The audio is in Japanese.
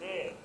Yeah.